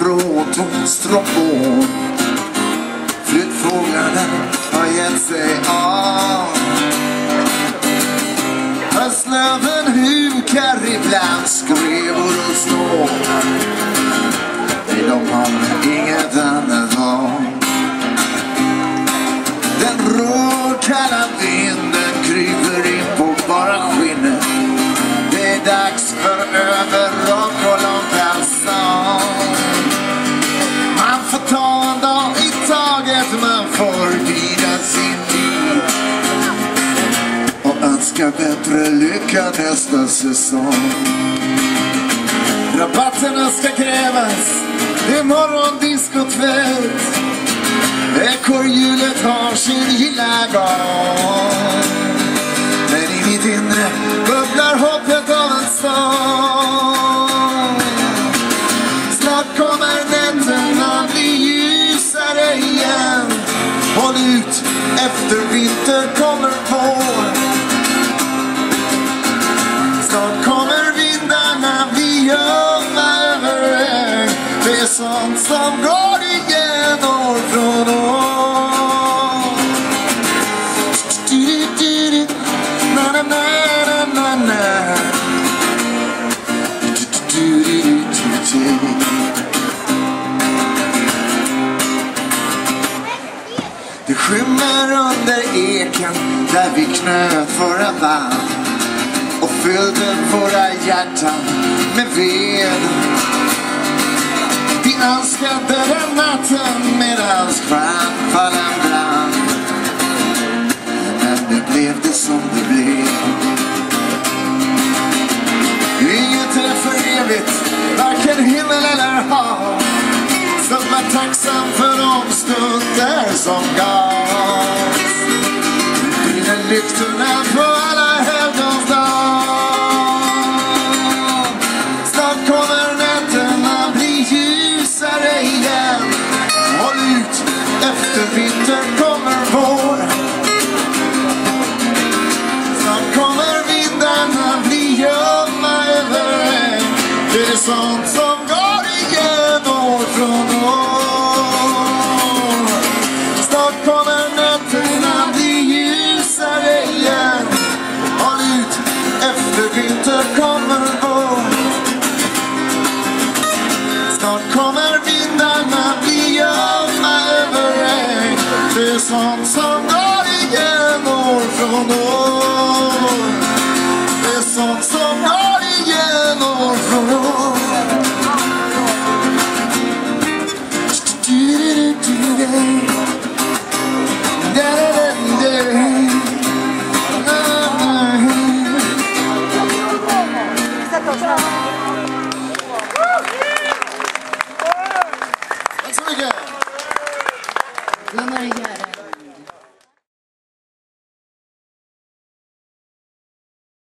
som strombom Flyttfåglarna har gett sig av Höstlöven hukar ibland skrevor och snår. Nej, de har inget annat val Den råkalla vinden man sin tid och önska bättre lycka nästa säsong. Rabatterna ska krävas, det är morgondiskotvätt Ekorrhjulet har sin gilla gång. Men i mitt inre vinter kommer vår. Snart kommer vindarna bli ljumma över er. Det är sånt som går igen år från år där vi knöt våra band och fyllde våra hjärtan med ved. Vi önskade den natten medan stjärnfallen brann. Men nu blev det som det blev. Inget är för evigt, varken himmel eller hav. Så var tacksam för de stunder som gav. Lyktorna på alla helgons dag. Snart kommer nätterna bli ljusare igen. Håll ut, efter vintern kommer vår. Snart kommer vindarna bli ljumma över en. Det är sånt Snart kommer vindarna bli ljumma över dig. Det är sånt som går igen år från år. Det är sånt som går igen år från år. 明白一下